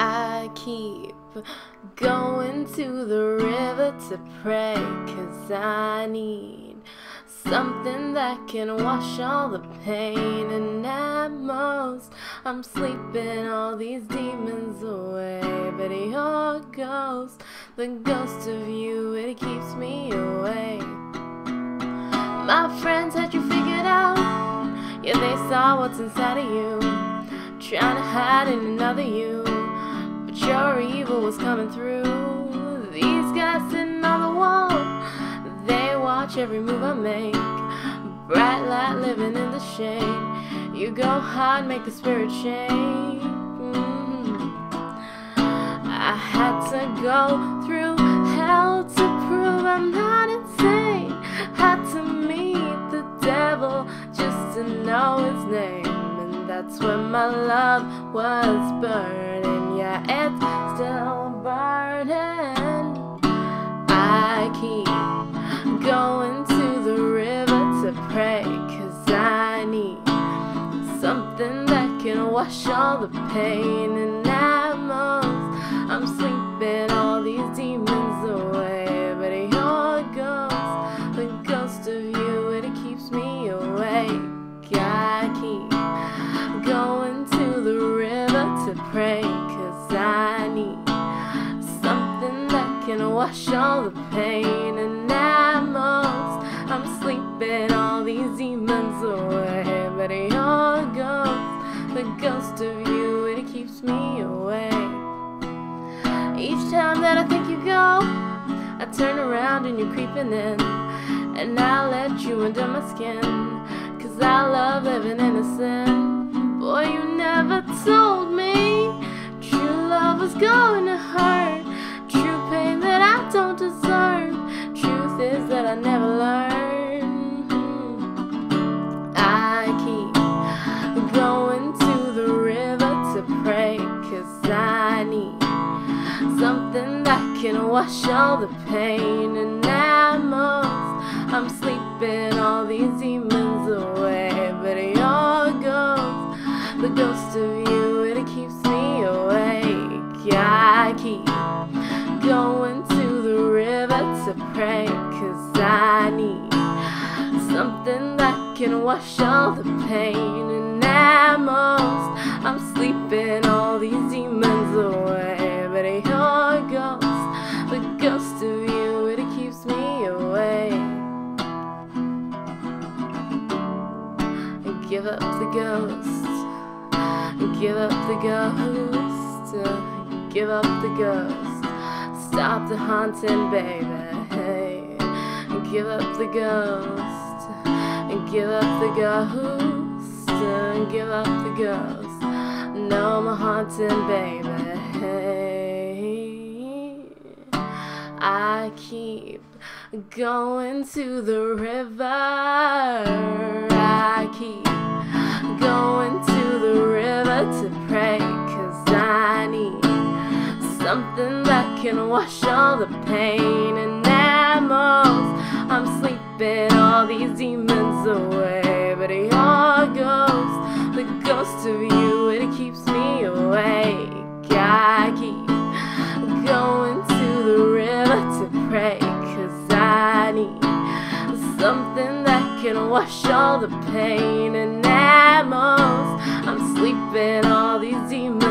I keep going to the river to pray, cause I need something that can wash all the pain. And at most, I'm sleeping all these demons away. But your ghost, the ghost of you, it keeps me awake. My friends had you figured out. Yeah, they saw what's inside of you. Trying to hide in another you. But your evil was coming through. These guys sitting on the wall. They watch every move I make. Bright light living in the shade. You go hard, make the spirit shake. Mm. I had to go through hell to prove I'm not insane. Had to meet the devil know his name. And that's when my love was burning. Yeah, it's still burning. I keep going to the river to pray. Cause I need something that can wash all the pain. And most, I'm sleeping all these demons wash all the pain. And most, I'm sleeping all these demons away. But your ghost, the ghost of you, it keeps me awake. Each time that I think you go, I turn around and you're creeping in. And I let you under my skin. Cause I love living innocent. Boy, you never told me true love was going to hurt. I never learned. I keep going to the river to pray. Cause I need something that can wash all the pain. And most, I'm sleeping all these demons away. But your ghost, the ghost of you, it keeps me awake. I keep going to the river to pray. I need something that can wash all the pain. And at most, I'm sleeping all these demons away. But your ghost, the ghost of you, it keeps me awake. I give up the ghost. I give up the ghost. Give up the ghost. Stop the haunting, baby. Give up the ghost. And give up the ghost. and Give up the ghost. No more haunting, baby. I keep going to the river. I keep going to the river to pray. Cause I need something that can wash all the pain. And most, I'm sleeping all these demons away. But your ghost, the ghost of you, and it keeps me awake. I keep going to the river to pray. Cause I need something that can wash all the pain. And most, I'm sleeping all these demons.